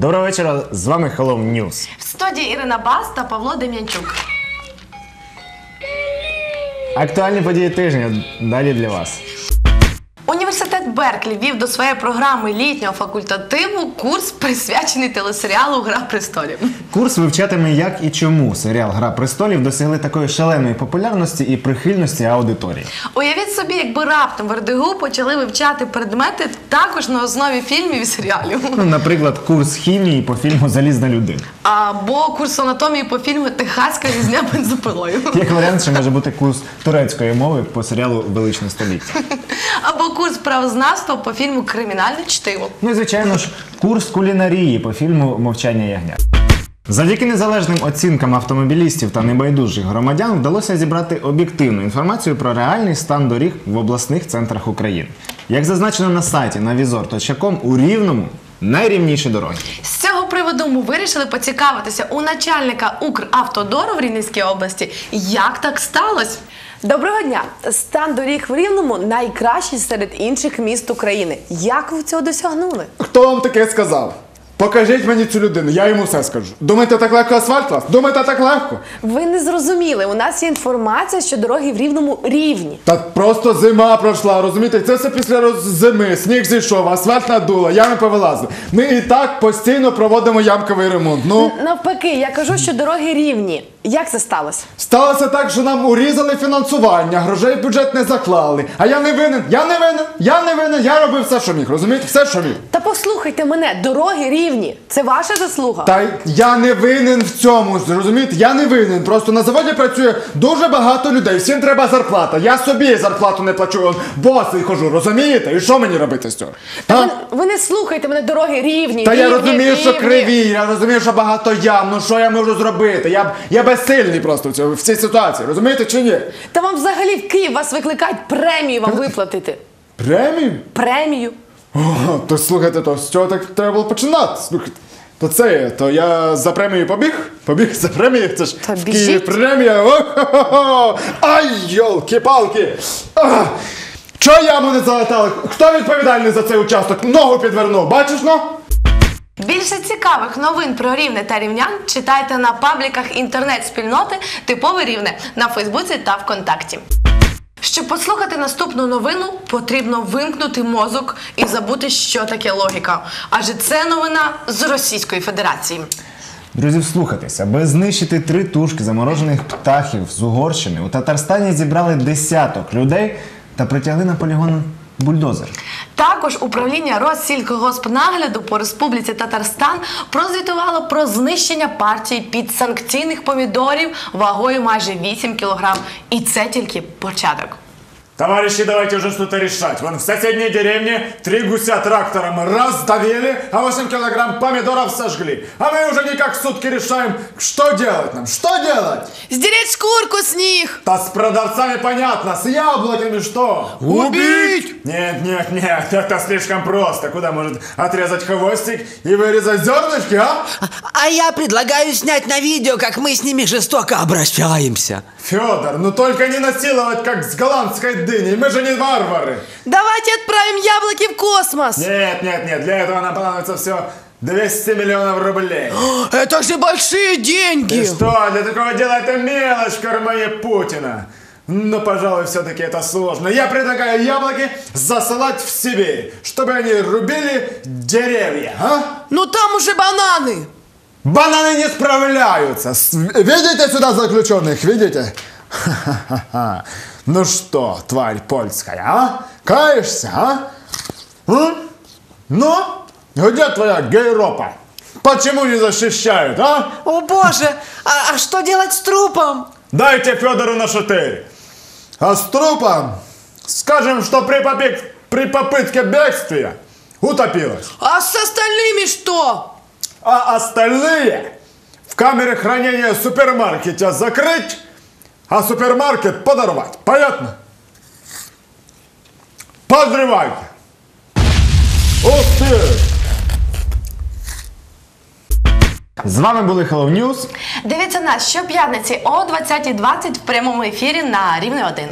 Доброго вечора, з вами Hello News. В студії Ірина Бас та Павло Дем'янчук. Актуальні події тижня далі для вас. Університет Берклі вів до своєї програми літнього факультативу курс, присвячений телесеріалу Гра престолів. Курс вивчатиме, як і чому серіал Гра престолів досягли такої шаленої популярності і прихильності аудиторії. Уявіть собі, якби раптом в РДГУ почали вивчати предмети також на основі фільмів і серіалів. Ну, наприклад, курс хімії по фільму Залізна людина. Або курс анатомії по фільму Техаська різня бензопилою. Як варіант, ще може бути курс турецької мови по серіалу Величне століття. Або курс правознавства по фільму Кримінальне чтиво. Ну і звичайно ж, курс кулінарії по фільму Мовчання ягнят. Завдяки незалежним оцінкам автомобілістів та небайдужих громадян вдалося зібрати об'єктивну інформацію про реальний стан доріг в обласних центрах України. Як зазначено на сайті navizor.com, у Рівному найрівніші дороги. Ми вирішили поцікавитися у начальника Укравтодору в Рівненській області, як так сталося. Доброго дня! Стан доріг в Рівному найкращий серед інших міст України. Як ви цього досягнули? Хто вам таке сказав? Покажіть мені цю людину, я йому все скажу. Думаєте, так легко асфальт клас? Думаєте, так легко? Ви не зрозуміли. У нас є інформація, що дороги в Рівному рівні. Та просто зима пройшла, розумієте? Це все після роз- зими, сніг зійшов, асфальт надуло, ями повилазили. Ми і так постійно проводимо ямковий ремонт. Ну, Навпаки, я кажу, що дороги рівні. Як це сталося? сталося так, що нам урізали фінансування, грошей в бюджет не заклали. А я не винен, я не винен, я не винен, я робив все, що міг, розумієте? Все, що міг. Та послухайте мене, дороги рівні. Це ваша заслуга. Та я не винен в цьому, розумієте? Я не винен. Просто на заводі працює дуже багато людей. Всім треба зарплата. Я собі зарплату не плачу. Босий хожу, розумієте? І що мені робити з цього? Та ви, ви не слухайте мене, дороги рівні. Та я рівні, розумію, що криві, я розумію, що багато ям. Ну що я можу зробити? Я, я безсильний просто в, цьому, в цій ситуації, розумієте чи ні? Та вам взагалі в Київ вас викликають премію вам виплатити. Премію? Премію. О, то слухайте, то з цього так треба було починати. Слухайте. То це, то я за премію побіг? Побіг за премію? Це ж Та в біжіть. Києві премія. О-хо-хо-хо! Ай, йолки-палки! А! Чого яму не залатали? Хто відповідальний за цей участок? Ногу підвернув, бачиш ну? Більше цікавих новин про рівне та рівнян читайте на пабліках інтернет-спільноти Типове рівне на Фейсбуці та ВКонтакті. Щоб послухати наступну новину, потрібно вимкнути мозок і забути, що таке логіка. Адже це новина з Російської Федерації. Друзі, вслухайтеся, аби знищити три тушки заморожених птахів з Угорщини, у Татарстані зібрали десяток людей та притягли на полігон бульдозер. Також управління Россількогоспнагляду по Республіці Татарстан прозвітувало про знищення партії підсанкційних помідорів вагою майже 8 кг. І це тільки початок. Товарищи, давайте уже что-то решать. Вон в соседней деревне три гуся трактором раздавили, а 8 килограмм помидоров сожгли. А мы уже никак сутки решаем, что делать нам, что делать? Здеріть шкурку з ніг! Да с продавцами понятно, с яблоками что? Убить! Нет, нет, нет, это слишком просто. Куда может отрезать хвостик и вырезать зернышки, а? А я предлагаю снять на видео, как мы с ними жестоко обращаемся. Федор, ну только не насиловать, как с голландской дыней, мы же не варвары. Давайте відправимо яблуки в космос! Нет, нет, нет, для этого нам понадобится все 200 миллионов рублей. Это же большие И деньги! что, для такого дела это мелочь в кармане Путина. Но, пожалуй, все-таки это сложно. Я предлагаю яблоки засылать в Сибирь, чтобы они рубили деревья, а? Ну там уже бананы! Бананы не справляются. Видите сюда заключенных, видите? Ха-ха-ха. Ну что, тварь польская, а? Каешься, а? М? Ну, где твоя гейропа? Почему не защищают, а? О боже, а, а что делать с трупом? Дайте Федору на шатырь. А с трупом Скажем, что при, побег- при попытке бегствия утопилась. А с остальными что? А остальные в камере хранения супермаркета закрыть, а супермаркет подорвать. Понятно? Подрывайте. Ух ты! З вами були Hello News. Дивіться нас щоп'ятниці о 20.20 в прямому ефірі на Рівне 1.